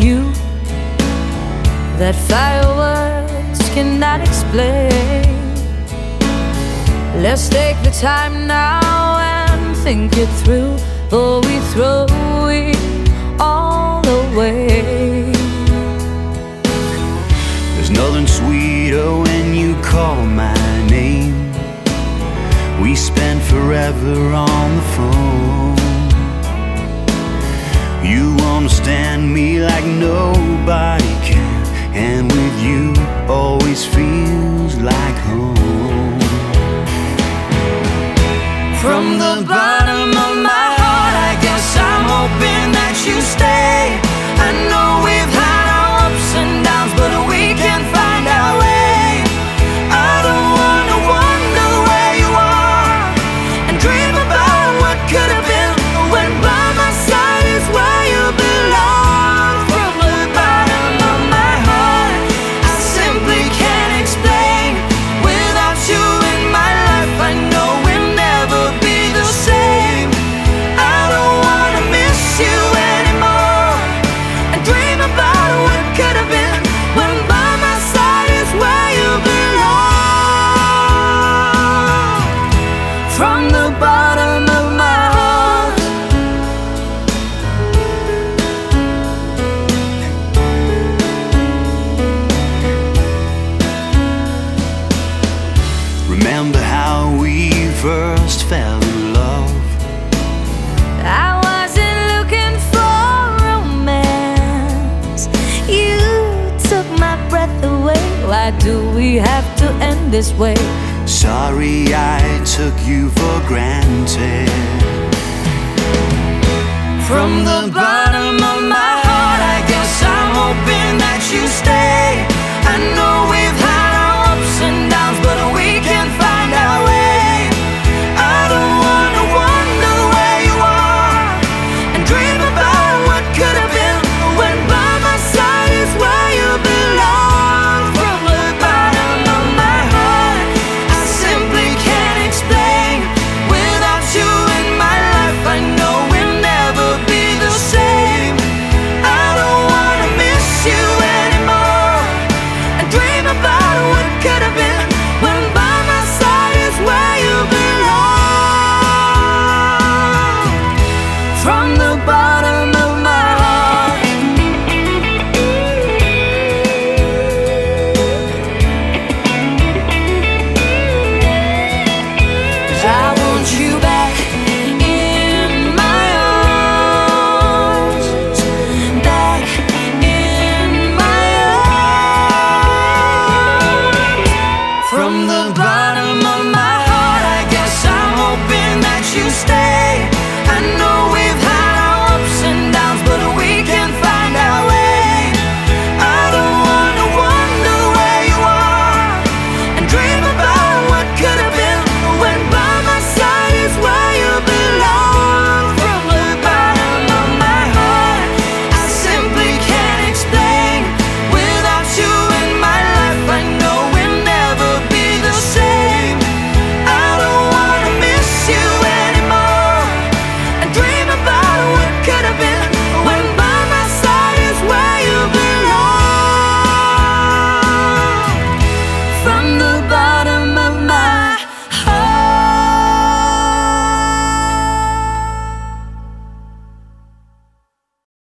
you that fireworks cannot explain. Let's take the time now and think it through before we throw it all away. There's nothing sweeter when you call my name. We spend forever on the phone. Understand me like nobody can, and with you Remember how we first fell in love? I wasn't looking for romance. You took my breath away. Why do we have to end this way? Sorry I took you for granted. From the bottom of my